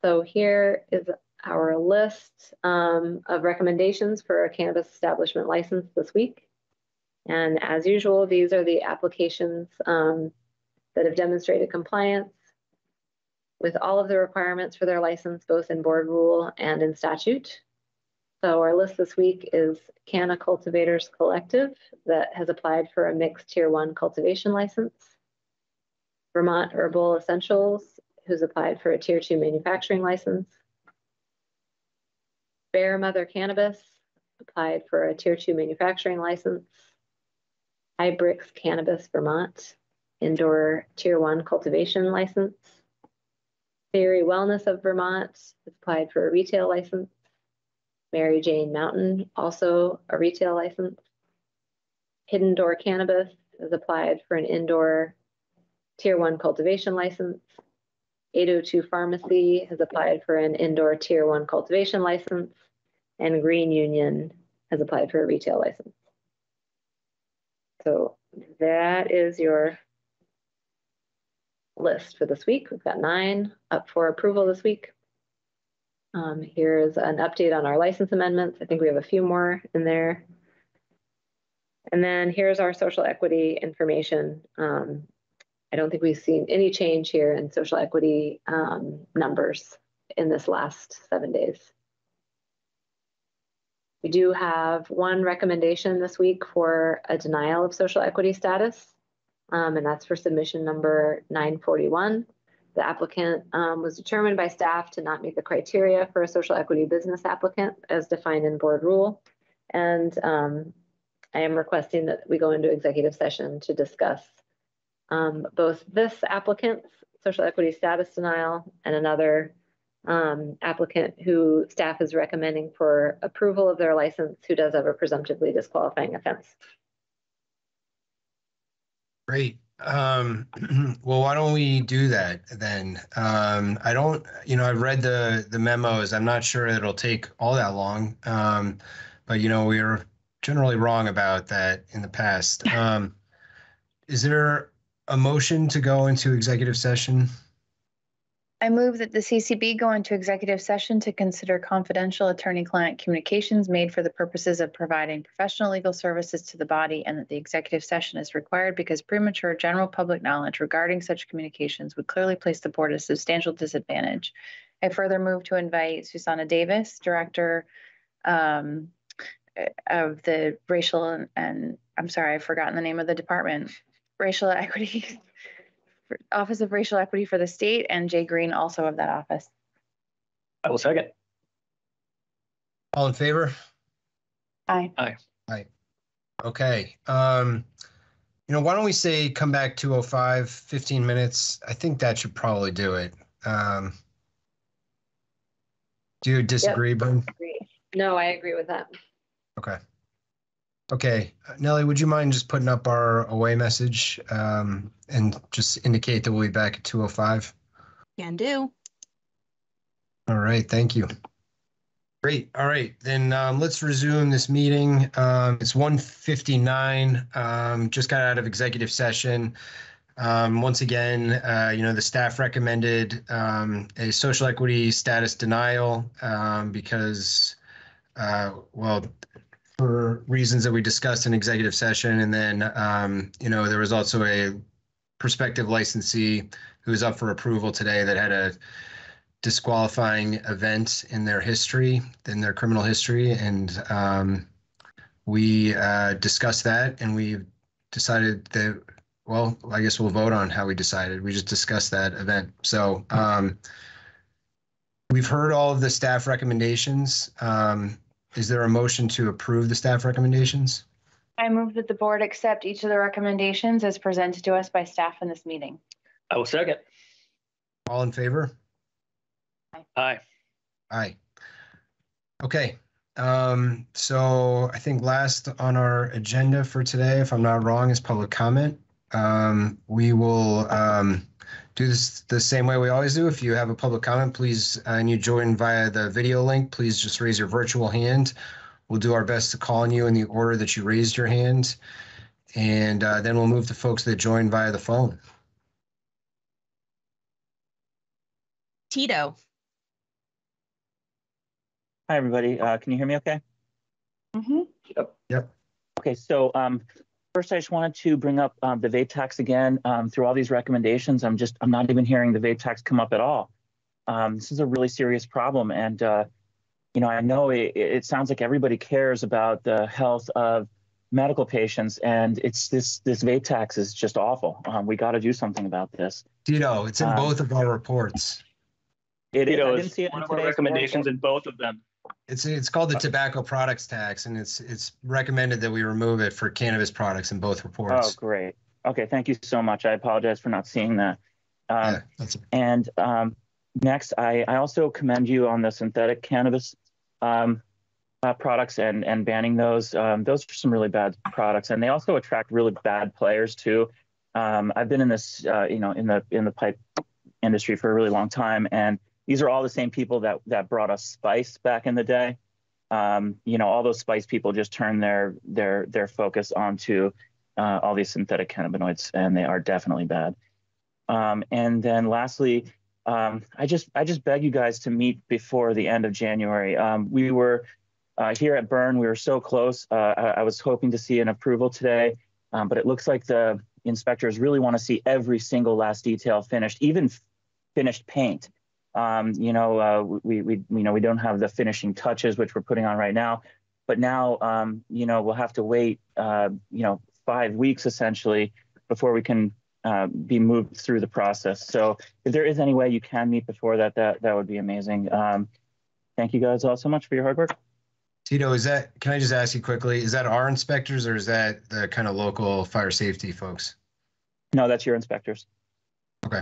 Speaker 2: So here is our list um, of recommendations for a cannabis establishment license this week. And as usual, these are the applications um, that have demonstrated compliance with all of the requirements for their license, both in board rule and in statute. So our list this week is Canna Cultivators Collective that has applied for a mixed tier one cultivation license. Vermont Herbal Essentials, who's applied for a tier two manufacturing license. Bear Mother Cannabis applied for a tier two manufacturing license. Hybrix Cannabis Vermont, indoor tier one cultivation license. Theory Wellness of Vermont has applied for a retail license. Mary Jane Mountain, also a retail license. Hidden Door Cannabis has applied for an indoor tier one cultivation license. 802 Pharmacy has applied for an indoor tier one cultivation license. And Green Union has applied for a retail license. So that is your list for this week. We've got nine up for approval this week. Um, here's an update on our license amendments. I think we have a few more in there. And then here's our social equity information. Um, I don't think we've seen any change here in social equity um, numbers in this last seven days. We do have one recommendation this week for a denial of social equity status, um, and that's for submission number 941. The applicant um, was determined by staff to not meet the criteria for a social equity business applicant as defined in board rule. And um, I am requesting that we go into executive session to discuss um, both this applicant's social equity status denial and another um, applicant who staff is recommending for approval of their license who does have a presumptively disqualifying offense.
Speaker 1: Great. Um, well, why don't we do that then? Um, I don't, you know, I've read the the memos. I'm not sure it'll take all that long. Um, but you know, we are generally wrong about that in the past. Um, is there a motion to go into executive session?
Speaker 4: I move that the CCB go into executive session to consider confidential attorney-client communications made for the purposes of providing professional legal services to the body and that the executive session is required because premature general public knowledge regarding such communications would clearly place the board at a substantial disadvantage. I further move to invite Xusana Davis, Director um, of the Racial and, and I'm sorry, I've forgotten the name of the department, Racial Equity Office of Racial Equity for the state, and Jay Green, also of that office.
Speaker 3: I will second.
Speaker 1: All in favor?
Speaker 4: Aye. Aye. Aye.
Speaker 1: Okay. Um, you know, why don't we say come back 205, 15 minutes? I think that should probably do it. Um, do you disagree, Boone?
Speaker 2: No, I agree with that.
Speaker 1: Okay. Okay, Nellie, would you mind just putting up our away message um, and just indicate that we'll be back at 205?
Speaker 5: Can do.
Speaker 1: All right, thank you. Great. All right, then um, let's resume this meeting. Um, it's 1:59. Um, just got out of executive session. Um, once again, uh, you know, the staff recommended um, a social equity status denial um, because, uh, well, for reasons that we discussed in executive session. And then, um, you know, there was also a prospective licensee who was up for approval today that had a disqualifying event in their history, in their criminal history. And um, we uh, discussed that and we decided that, well, I guess we'll vote on how we decided. We just discussed that event. So um, we've heard all of the staff recommendations. Um, is there a motion to approve the staff recommendations?
Speaker 4: I move that the board accept each of the recommendations as presented to us by staff in this meeting.
Speaker 3: I will second.
Speaker 1: All in favor?
Speaker 3: Aye.
Speaker 1: Aye. Okay, um, so I think last on our agenda for today, if I'm not wrong, is public comment. Um, we will, um, do this the same way we always do. If you have a public comment, please, uh, and you join via the video link, please just raise your virtual hand We'll do our best to call on you in the order that you raised your hand. And uh, then we'll move to folks that joined via the phone.
Speaker 5: Tito.
Speaker 6: Hi, everybody. Uh, can you hear me okay? Okay, so um, first I just wanted to bring up um, the vape tax again. Um, through all these recommendations, I'm just, I'm not even hearing the vape tax come up at all. Um, this is a really serious problem. And, uh, you know, I know it, it sounds like everybody cares about the health of medical patients and it's this, this vape tax is just awful. Um, we got to do something about this.
Speaker 1: Tito, it's in
Speaker 6: Um,
Speaker 1: both of our reports.
Speaker 6: It is,
Speaker 3: You
Speaker 6: I didn't
Speaker 3: it's
Speaker 6: see it
Speaker 3: one
Speaker 6: in
Speaker 3: of our
Speaker 6: today's
Speaker 3: recommendations in both of them.
Speaker 1: It's it's called the tobacco products tax, and it's it's recommended that we remove it for cannabis products in both reports.
Speaker 6: Oh, great. Okay, thank you so much. I apologize for not seeing that. Um,
Speaker 1: Yeah,
Speaker 6: And um, next, I, I also commend you on the synthetic cannabis um, uh, products and, and banning those. Um, those are some really bad products, and they also attract really bad players too. Um, I've been in this, uh, you know, in the in the pipe industry for a really long time, and these are all the same people that that brought us spice back in the day. Um, you know, all those spice people just turn their their their focus onto uh, all these synthetic cannabinoids, and they are definitely bad. Um, and then lastly, um, I just I just beg you guys to meet before the end of January. Um, we were uh, here at Burn. We were so close. Uh, I, I was hoping to see an approval today, um, but it looks like the inspectors really want to see every single last detail finished, even finished paint. Um, you know, uh, we, we you know we don't have the finishing touches which we're putting on right now, but now um, you know we'll have to wait uh, you know five weeks essentially before we can uh, be moved through the process. So if there is any way you can meet before that, that that would be amazing. Um, thank you guys all so much for your hard work.
Speaker 1: Tito, is that? Can I just ask you quickly? Is that our inspectors or is that the kind of local fire safety folks?
Speaker 6: No, that's your inspectors.
Speaker 1: Okay.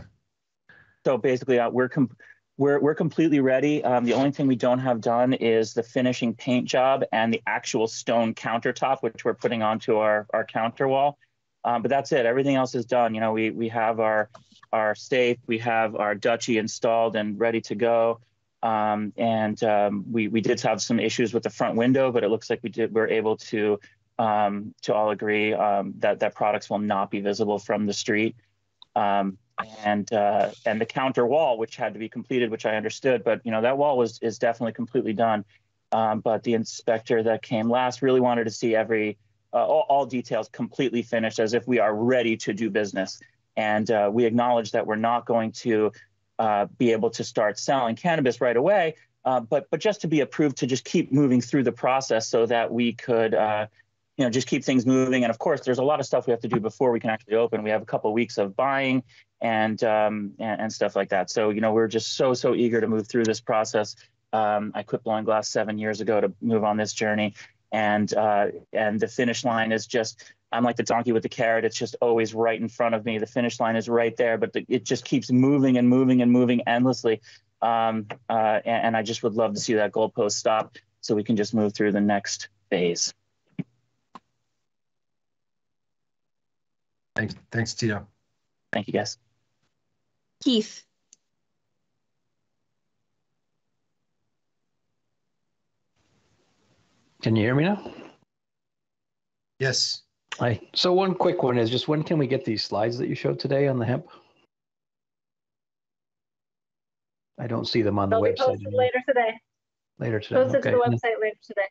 Speaker 6: So basically, uh, we're com- we're we're completely ready. Um, the only thing we don't have done is the finishing paint job and the actual stone countertop, which we're putting onto our our counter wall. Um, but that's it. Everything else is done. You know, we we have our our safe, we have our Dutchie installed and ready to go. Um, and um, we we did have some issues with the front window, but it looks like we did we're able to um, to all agree um, that that products will not be visible from the street. Um, and uh, and the counter wall, which had to be completed, which I understood, but you know that wall was is definitely completely done. Um, but the inspector that came last really wanted to see every uh, all, all details completely finished, as if we are ready to do business. And uh, we acknowledge that we're not going to uh, be able to start selling cannabis right away, uh, but but just to be approved to just keep moving through the process so that we could. Uh, you know, just keep things moving. And of course, there's a lot of stuff we have to do before we can actually open. We have a couple of weeks of buying and, um, and and stuff like that. So you know, we're just so so eager to move through this process. Um, I quit blowing glass seven years ago to move on this journey, and uh, and the finish line is just I'm like the donkey with the carrot. It's just always right in front of me. The finish line is right there, but the, it just keeps moving and moving and moving endlessly. Um, uh, and, and I just would love to see that goalpost stop so we can just move through the next phase.
Speaker 1: Thanks, thanks, Tito.
Speaker 6: Thank you, guys.
Speaker 5: Keith.
Speaker 7: Can you hear me now?
Speaker 1: Yes.
Speaker 7: Hi. So one quick one is just when can we get these slides that you showed today on the hemp? I don't see them on the
Speaker 2: They'll be
Speaker 7: website.
Speaker 2: posted
Speaker 7: anymore.
Speaker 2: later today.
Speaker 7: Later today.
Speaker 2: Posted to the
Speaker 7: And-
Speaker 2: website later today.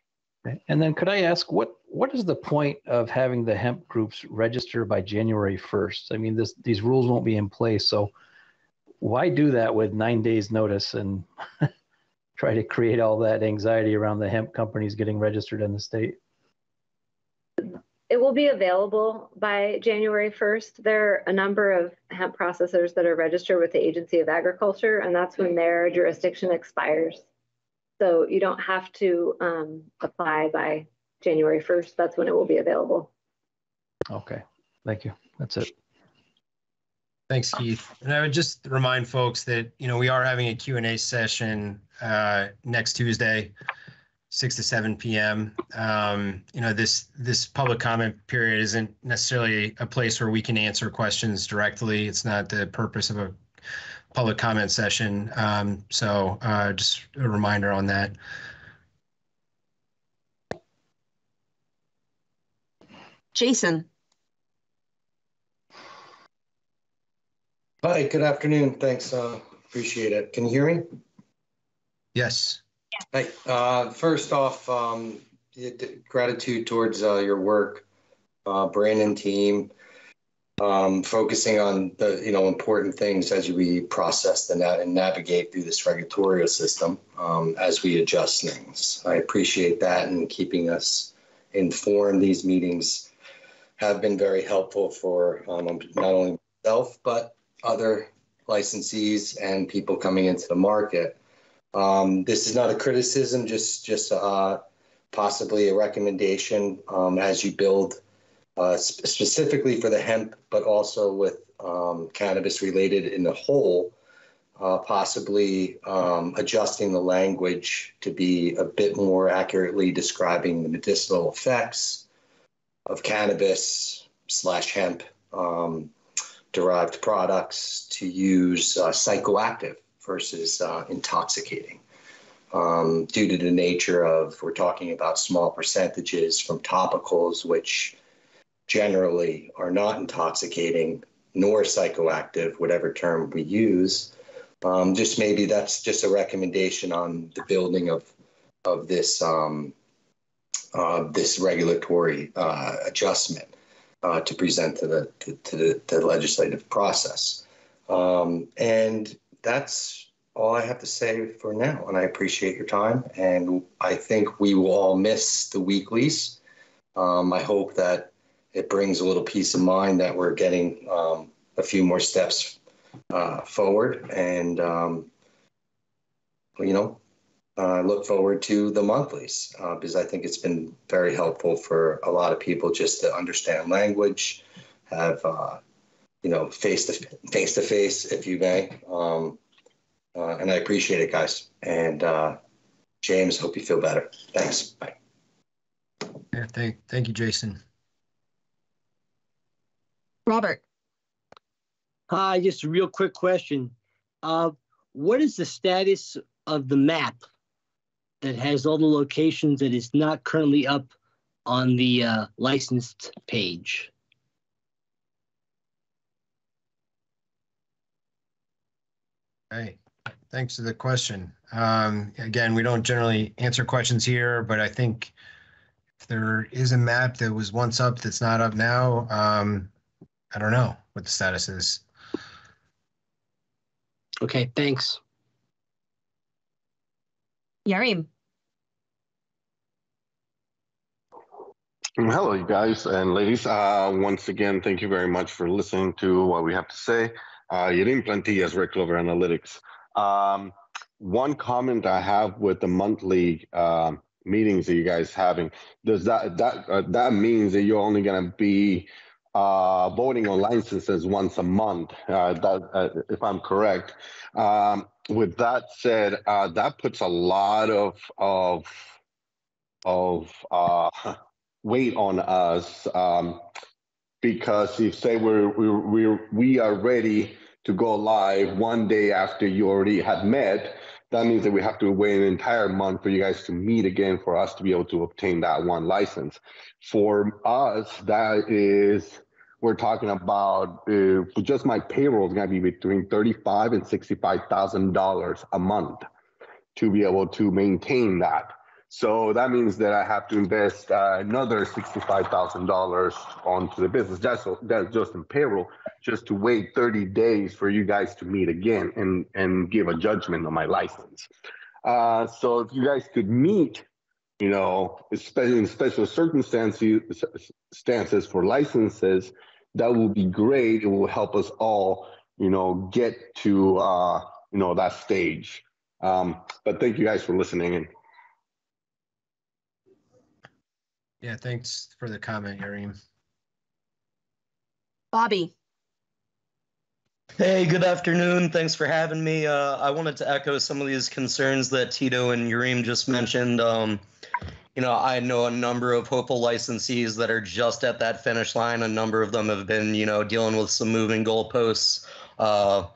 Speaker 7: okay. And then could I ask what what is the point of having the hemp groups register by January 1st? I mean, this these rules won't be in place, so why do that with nine days notice and try to create all that anxiety around the hemp companies getting registered in the state?
Speaker 2: It will be available by January 1st. There are a number of hemp processors that are registered with the Agency of Agriculture, and that's when their jurisdiction expires. So you don't have to um, apply by January 1st. That's when it will be available.
Speaker 7: Okay. Thank you. That's it.
Speaker 1: Thanks, Keith. And I would just remind folks that, you know, we are having a Q and A session uh, next Tuesday, six to seven PM. Um, you know, this, this public comment period isn't necessarily a place where we can answer questions directly. It's not the purpose of a public comment session. Um, so uh, just a reminder on that.
Speaker 5: Jason.
Speaker 8: Hi, good afternoon. Thanks. Uh, appreciate it. Can you hear me?
Speaker 1: Yes.
Speaker 8: Hi. Uh, first off, um, gratitude towards uh, your work, uh, Bryn and team, um, focusing on the you know important things as we process the na- and navigate through this regulatory system um, as we adjust things. I appreciate that and keeping us informed. These meetings have been very helpful for um, not only myself but other licensees and people coming into the market. Um, this is not a criticism, just just uh, possibly a recommendation um, as you build uh, sp- specifically for the hemp, but also with um, cannabis related in the whole. Uh, possibly um, adjusting the language to be a bit more accurately describing the medicinal effects of cannabis slash hemp um, derived products to use uh, psychoactive versus uh, intoxicating. Um, due to the nature of, we're talking about small percentages from topicals, which generally are not intoxicating nor psychoactive, whatever term we use. Um, just maybe that's just a recommendation on the building of of this um, uh, this regulatory uh, adjustment uh, to present to the to, to the, the, legislative process. Um, and that's all I have to say for now. And I appreciate your time. And I think we will all miss the weeklies. Um, I hope that it brings a little peace of mind that we're getting um, a few more steps uh, forward. And, um, you know, I uh, look forward to the monthlies uh, because I think it's been very helpful for a lot of people just to understand language, have uh, you know face to face to face, if you may. Um, uh, and I appreciate it, guys. And uh, James, hope you feel better. Thanks. Bye.
Speaker 1: Yeah, thank thank you, Jason.
Speaker 5: Robert.
Speaker 9: Hi, just a real quick question. Uh, what is the status of the map that has all the locations that is not currently up on the uh, licensed page.
Speaker 1: Hey, thanks for the question. Um, again, we don't generally answer questions here, but I think if there is a map that was once up that's not up now, um, I don't know what the status is.
Speaker 9: Okay, thanks.
Speaker 5: Yarim.
Speaker 10: Hello, you guys and ladies. Uh, once again, thank you very much for listening to what we have to say. Uh, Yarim Plantillas, Red Clover Analytics. Um, one comment I have with the monthly uh, meetings that you guys having does that that uh, that means that you're only going to be uh, voting on licenses once a month, uh, that, uh, if I'm correct. Um, with that said, uh, that puts a lot of of of uh, weight on us um, because if say we're, we're, we're we are ready to go live one day after you already had met, that means that we have to wait an entire month for you guys to meet again for us to be able to obtain that one license. For us, that is we're talking about uh, just my payroll is going to be between thirty-five and sixty-five thousand dollars a month to be able to maintain that. So that means that I have to invest uh, another sixty-five thousand dollars onto the business. That's that's just in payroll, just to wait thirty days for you guys to meet again and and give a judgment on my license. Uh, so if you guys could meet you know, especially in special circumstances stances for licenses, that will be great. It will help us all, you know, get to, uh, you know, that stage. Um, but thank you guys for listening. And
Speaker 1: yeah, thanks for the comment, Yarim.
Speaker 5: Bobby.
Speaker 11: Hey, good afternoon. Thanks for having me. Uh, I wanted to echo some of these concerns that Tito and Yarim just mentioned. Um, you know, I know a number of hopeful licensees that are just at that finish line. A number of them have been, you know, dealing with some moving goalposts. Uh,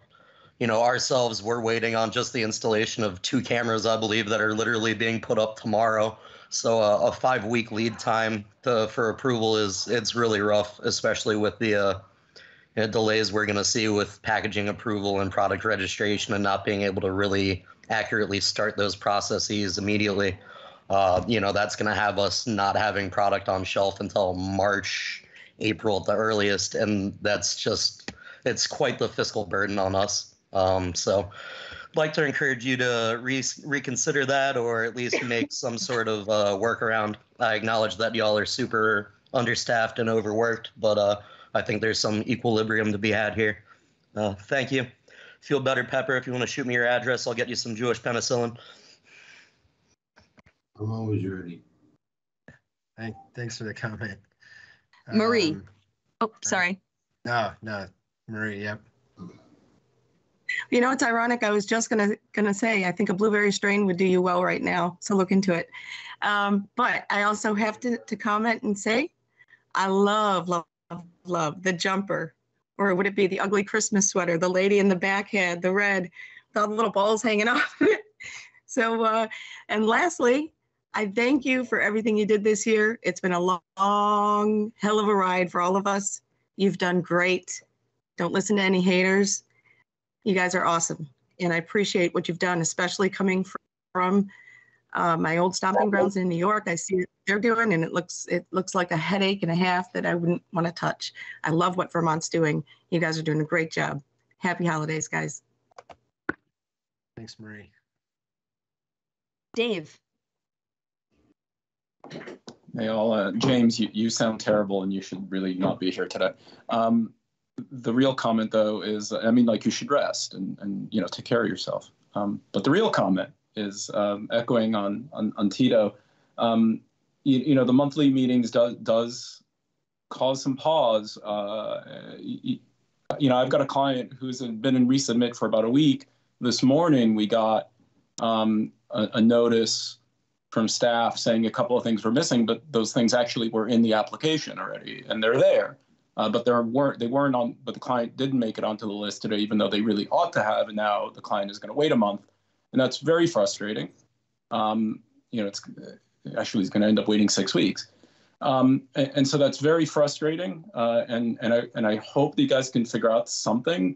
Speaker 11: you know, ourselves, we're waiting on just the installation of two cameras, I believe, that are literally being put up tomorrow. So uh, a five week lead time to, for approval is it's really rough, especially with the uh, you know, delays we're going to see with packaging approval and product registration and not being able to really accurately start those processes immediately. Uh, you know, that's going to have us not having product on shelf until March, April at the earliest. And that's just, it's quite the fiscal burden on us. Um, so I'd like to encourage you to re- reconsider that or at least make some sort of uh, workaround. I acknowledge that y'all are super understaffed and overworked, but uh, I think there's some equilibrium to be had here. Uh, thank you. Feel better, Pepper. If you want to shoot me your address, I'll get you some Jewish penicillin.
Speaker 8: I'm always ready.
Speaker 1: Thank, thanks for the comment.
Speaker 5: Marie.
Speaker 1: Um,
Speaker 5: Oh, sorry.
Speaker 1: No, no, Marie, yep.
Speaker 12: You know, it's ironic. I was just gonna gonna say I think a blueberry strain would do you well right now. So look into it. Um, but I also have to to comment and say, I love love love the jumper, or would it be the ugly Christmas sweater? The lady in the back had the red, with all the little balls hanging off. of it. so, uh, and lastly, I thank you for everything you did this year. It's been a long, long hell of a ride for all of us. You've done great. Don't listen to any haters you guys are awesome and i appreciate what you've done especially coming from uh, my old stomping grounds in new york i see what they're doing and it looks it looks like a headache and a half that i wouldn't want to touch i love what vermont's doing you guys are doing a great job happy holidays guys
Speaker 1: Thanks, Marie.
Speaker 5: Dave.
Speaker 13: Hey, all, uh, James, you, you sound terrible and you should really not be here today. Um, the real comment though is, I mean, like you should rest and, and, you know, take care of yourself. Um, but the real comment is um, echoing on, on, on Tito. Um, you, you know, the monthly meetings does, does cause some pause. Uh, you, you know, I've got a client who's been in resubmit for about a week. This morning we got um, a, a notice from staff saying a couple of things were missing, but those things actually were in the application already, and they're there. Uh, but there weren't they weren't on. But the client didn't make it onto the list today, even though they really ought to have. And now the client is going to wait a month, and that's very frustrating. Um, you know, it's actually he's going to end up waiting six weeks. Um, and, and, so that's very frustrating. Uh, and and I and I hope that you guys can figure out something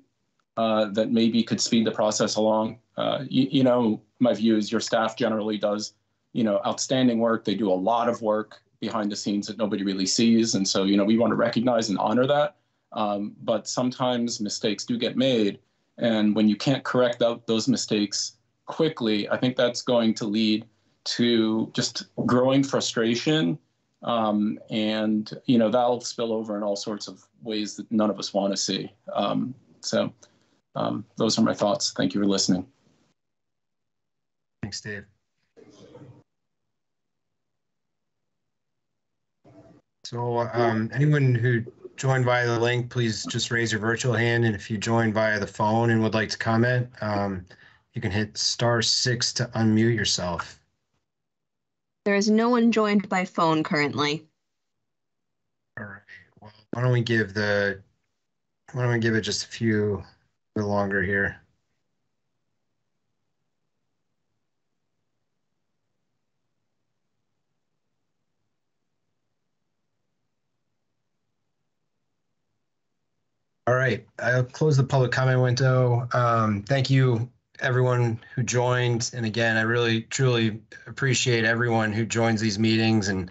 Speaker 13: uh, that maybe could speed the process along. Uh, you, you know, my view is your staff generally does you know, outstanding work. They do a lot of work behind the scenes that nobody really sees. And so, you know, we want to recognize and honor that. Um, but sometimes mistakes do get made. And when you can't correct out those mistakes quickly, I think that's going to lead to just growing frustration. Um, and, you know, that'll spill over in all sorts of ways that none of us want to see. Um, so um, those are my thoughts. Thank you for listening.
Speaker 1: Thanks, Dave. So um, anyone who joined via the link, please just raise your virtual hand. And if you joined via the phone and would like to comment, um, you can hit star six to unmute yourself.
Speaker 5: There is no one joined by phone currently.
Speaker 1: All right. Well, why don't we give the, why don't we give it just a few, a bit longer here. All right, I'll close the public comment window. Um, thank you, everyone who joined. And again, I really, truly appreciate everyone who joins these meetings and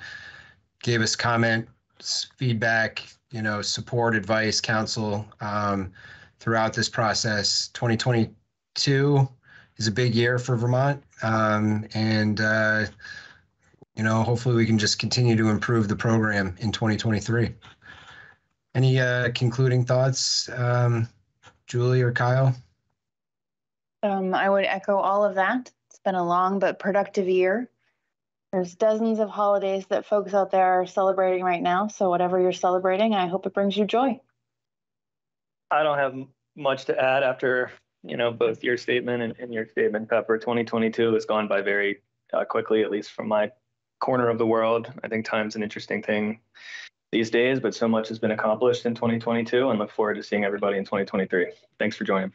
Speaker 1: gave us comments, feedback, you know, support, advice, counsel um, throughout this process. 2022 is a big year for Vermont. Um, and, uh, you know, hopefully we can just continue to improve the program in 2023. Any uh, concluding thoughts, um, Julie or Kyle?
Speaker 4: Um, I would echo all of that. It's been a long but productive year. There's dozens of holidays that folks out there are celebrating right now. So whatever you're celebrating, I hope it brings you joy.
Speaker 3: I don't have much to add after you know both your statement and, and your statement, Pepper. 2022 has gone by very uh, quickly, at least from my corner of the world. I think time's an interesting thing these days, but so much has been accomplished in 2022 and look forward to seeing everybody in 2023. Thanks for joining.